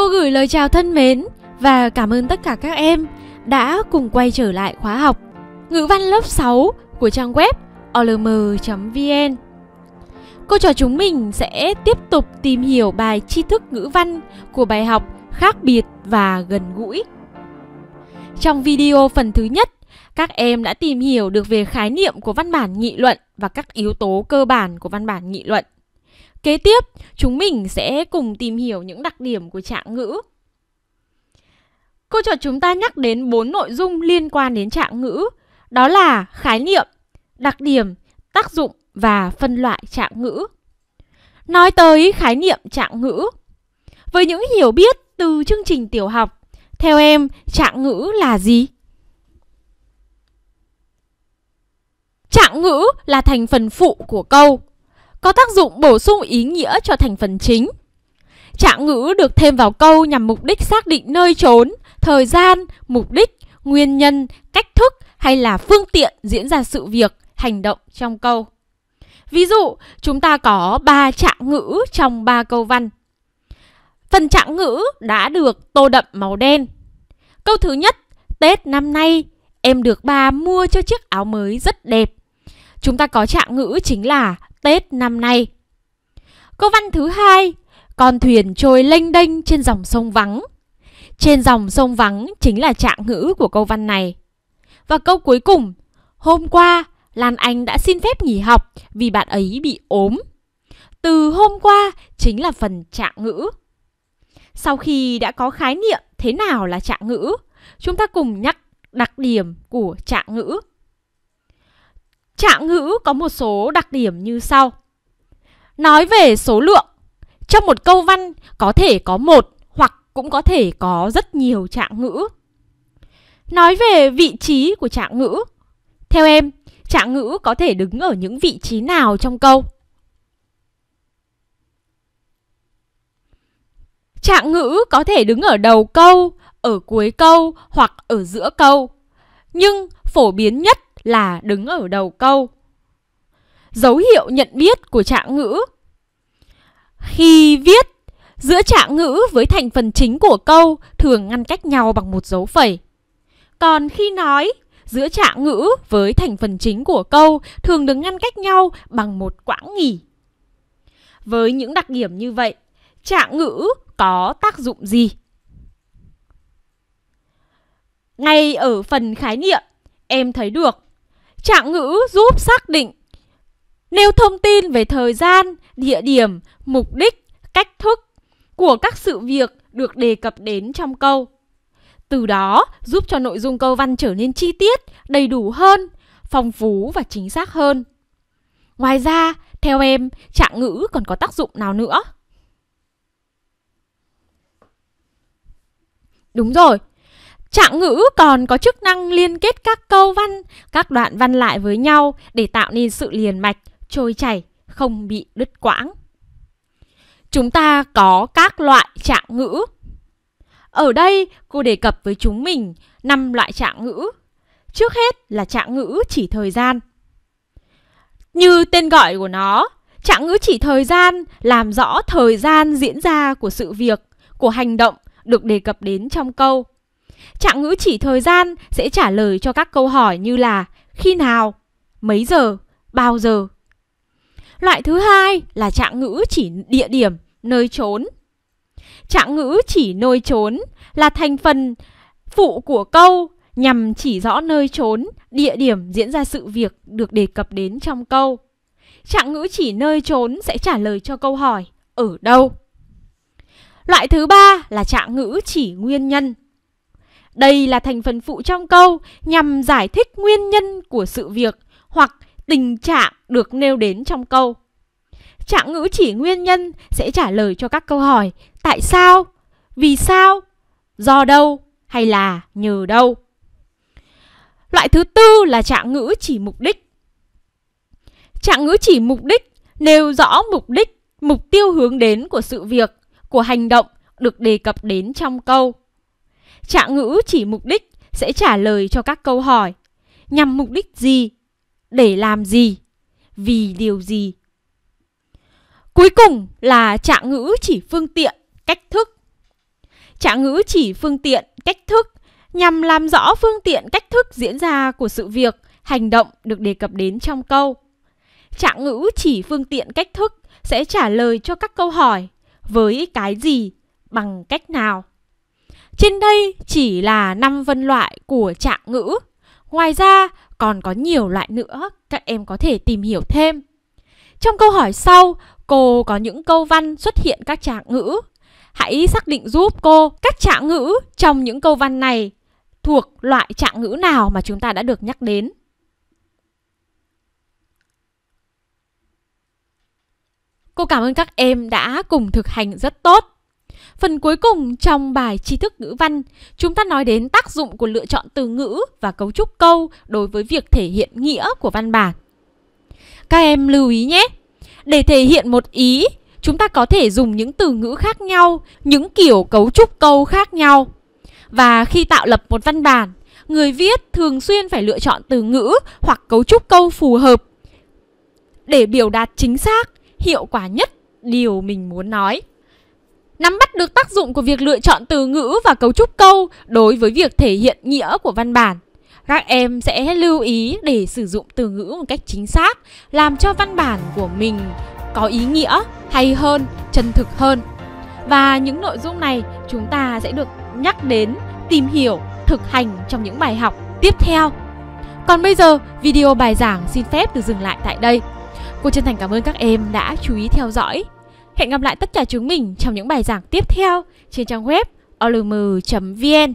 Cô gửi lời chào thân mến và cảm ơn tất cả các em đã cùng quay trở lại khóa học ngữ văn lớp 6 của trang web olm.vn. Cô trò chúng mình sẽ tiếp tục tìm hiểu bài tri thức ngữ văn của bài học khác biệt và gần gũi. Trong video phần thứ nhất, các em đã tìm hiểu được về khái niệm của văn bản nghị luận và các yếu tố cơ bản của văn bản nghị luận. Kế tiếp, chúng mình sẽ cùng tìm hiểu những đặc điểm của trạng ngữ. Cô trò chúng ta nhắc đến bốn nội dung liên quan đến trạng ngữ, đó là khái niệm, đặc điểm, tác dụng và phân loại trạng ngữ. Nói tới khái niệm trạng ngữ, với những hiểu biết từ chương trình tiểu học, theo em trạng ngữ là gì? Trạng ngữ là thành phần phụ của câu, có tác dụng bổ sung ý nghĩa cho thành phần chính. Trạng ngữ được thêm vào câu nhằm mục đích xác định nơi trốn, thời gian, mục đích, nguyên nhân, cách thức hay là phương tiện diễn ra sự việc, hành động trong câu. Ví dụ, chúng ta có 3 trạng ngữ trong 3 câu văn. Phần trạng ngữ đã được tô đậm màu đen. Câu thứ nhất, Tết năm nay em được ba mua cho chiếc áo mới rất đẹp. Chúng ta có trạng ngữ chính là Tết năm nay. Câu văn thứ hai, con thuyền trôi lênh đênh trên dòng sông vắng. Trên dòng sông vắng chính là trạng ngữ của câu văn này. Và câu cuối cùng, hôm qua Lan Anh đã xin phép nghỉ học vì bạn ấy bị ốm. Từ hôm qua chính là phần trạng ngữ. Sau khi đã có khái niệm thế nào là trạng ngữ, chúng ta cùng nhắc đặc điểm của trạng ngữ. Trạng ngữ có một số đặc điểm như sau. Nói về số lượng, trong một câu văn có thể có một hoặc cũng có thể có rất nhiều trạng ngữ. Nói về vị trí của trạng ngữ, theo em, trạng ngữ có thể đứng ở những vị trí nào trong câu? Trạng ngữ có thể đứng ở đầu câu, ở cuối câu hoặc ở giữa câu. Nhưng phổ biến nhất là đứng ở đầu câu. Dấu hiệu nhận biết của trạng ngữ Khi viết, giữa trạng ngữ với thành phần chính của câu thường ngăn cách nhau bằng một dấu phẩy. Còn khi nói, giữa trạng ngữ với thành phần chính của câu thường được ngăn cách nhau bằng một quãng nghỉ. Với những đặc điểm như vậy, trạng ngữ có tác dụng gì? Ngay ở phần khái niệm, em thấy được trạng ngữ giúp xác định nêu thông tin về thời gian, địa điểm, mục đích, cách thức của các sự việc được đề cập đến trong câu. Từ đó giúp cho nội dung câu văn trở nên chi tiết, đầy đủ hơn, phong phú và chính xác hơn. Ngoài ra, theo em, trạng ngữ còn có tác dụng nào nữa? Đúng rồi, trạng ngữ còn có chức năng liên kết các câu văn, các đoạn văn lại với nhau để tạo nên sự liền mạch, trôi chảy, không bị đứt quãng. Chúng ta có các loại trạng ngữ. Ở đây cô đề cập với chúng mình 5 loại trạng ngữ. Trước hết là trạng ngữ chỉ thời gian. Như tên gọi của nó, trạng ngữ chỉ thời gian làm rõ thời gian diễn ra của sự việc, của hành động được đề cập đến trong câu. Trạng ngữ chỉ thời gian sẽ trả lời cho các câu hỏi như là khi nào, mấy giờ, bao giờ. Loại thứ hai là trạng ngữ chỉ địa điểm, nơi trốn. Trạng ngữ chỉ nơi trốn là thành phần phụ của câu nhằm chỉ rõ nơi trốn, địa điểm diễn ra sự việc được đề cập đến trong câu. Trạng ngữ chỉ nơi trốn sẽ trả lời cho câu hỏi ở đâu. Loại thứ ba là trạng ngữ chỉ nguyên nhân. Đây là thành phần phụ trong câu nhằm giải thích nguyên nhân của sự việc hoặc tình trạng được nêu đến trong câu. Trạng ngữ chỉ nguyên nhân sẽ trả lời cho các câu hỏi tại sao, vì sao, do đâu hay là nhờ đâu. Loại thứ tư là trạng ngữ chỉ mục đích. Trạng ngữ chỉ mục đích nêu rõ mục đích, mục tiêu hướng đến của sự việc, của hành động được đề cập đến trong câu. Trạng ngữ chỉ mục đích sẽ trả lời cho các câu hỏi nhằm mục đích gì, để làm gì, vì điều gì. Cuối cùng là trạng ngữ chỉ phương tiện, cách thức. Trạng ngữ chỉ phương tiện, cách thức nhằm làm rõ phương tiện cách thức diễn ra của sự việc, hành động được đề cập đến trong câu. Trạng ngữ chỉ phương tiện cách thức sẽ trả lời cho các câu hỏi với cái gì, bằng cách nào. Trên đây chỉ là năm phân loại của trạng ngữ. Ngoài ra còn có nhiều loại nữa các em có thể tìm hiểu thêm. Trong câu hỏi sau, cô có những câu văn xuất hiện các trạng ngữ. Hãy xác định giúp cô các trạng ngữ trong những câu văn này thuộc loại trạng ngữ nào mà chúng ta đã được nhắc đến. Cô cảm ơn các em đã cùng thực hành rất tốt. Phần cuối cùng trong bài tri thức ngữ văn, chúng ta nói đến tác dụng của lựa chọn từ ngữ và cấu trúc câu đối với việc thể hiện nghĩa của văn bản. Các em lưu ý nhé, để thể hiện một ý, chúng ta có thể dùng những từ ngữ khác nhau, những kiểu cấu trúc câu khác nhau. Và khi tạo lập một văn bản, người viết thường xuyên phải lựa chọn từ ngữ hoặc cấu trúc câu phù hợp để biểu đạt chính xác, hiệu quả nhất điều mình muốn nói. Nắm bắt được tác dụng của việc lựa chọn từ ngữ và cấu trúc câu đối với việc thể hiện nghĩa của văn bản. Các em sẽ lưu ý để sử dụng từ ngữ một cách chính xác, làm cho văn bản của mình có ý nghĩa hay hơn, chân thực hơn. Và những nội dung này chúng ta sẽ được nhắc đến, tìm hiểu, thực hành trong những bài học tiếp theo. Còn bây giờ, video bài giảng xin phép được dừng lại tại đây. Cô chân thành cảm ơn các em đã chú ý theo dõi. Hẹn gặp lại tất cả chúng mình trong những bài giảng tiếp theo trên trang web olm.vn.